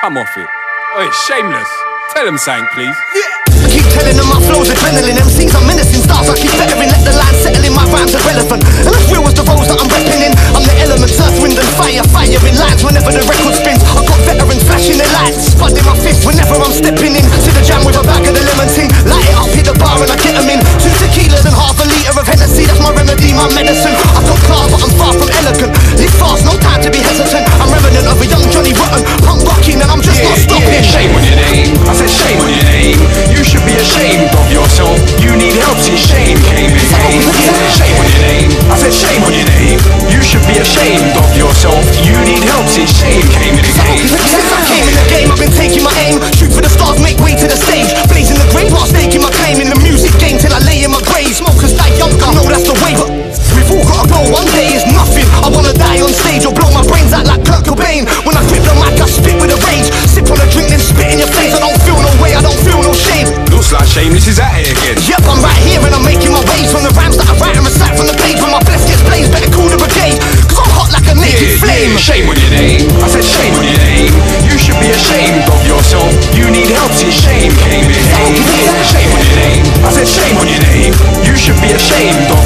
I'm off it. Oh, it's shameless. Tell him something, please. Yeah. I keep telling them my flow's adrenaline. MCs are menacing. Stars I keep bettering Let the line settle in, my rhymes irrelevant. And as real as the roles that I'm repping in. I'm the elements, earth, wind and fire. Firing lines whenever the record spins. I got veterans flashing their lights Spudding my fist whenever I'm stepping in. To the jam with a bag of the lemon ting Light it up, hit the bar and I get them in. Two tequilas and half a litre of Hennessy That's my remedy, my medicine of. You need help since shame came in the game. Since I came in the game, I've been taking my aim. Shoot for the stars, make way to the stage. Blazing the grave while staking my claim in the music game till I lay in my grave. Smokers die young, I know that's the way, but we've all gotta go. One day is nothing. I wanna die on stage or blow my brains out like Kurt Cobain. When I grip the mic, I spit with a rage. Sip on a drink, then spit in your face. I don't feel no way, I don't feel no shame. Looks like Shameless is at it again. Yep, I'm right here and I'm making my ways from the rhymes that I write and recite from the page. When my bless gets blazed, better Shame on your name. I said shame on your name. You should be ashamed of yourself. You need help since shame came in. Shame on your name. I said shame on your name. You should be ashamed of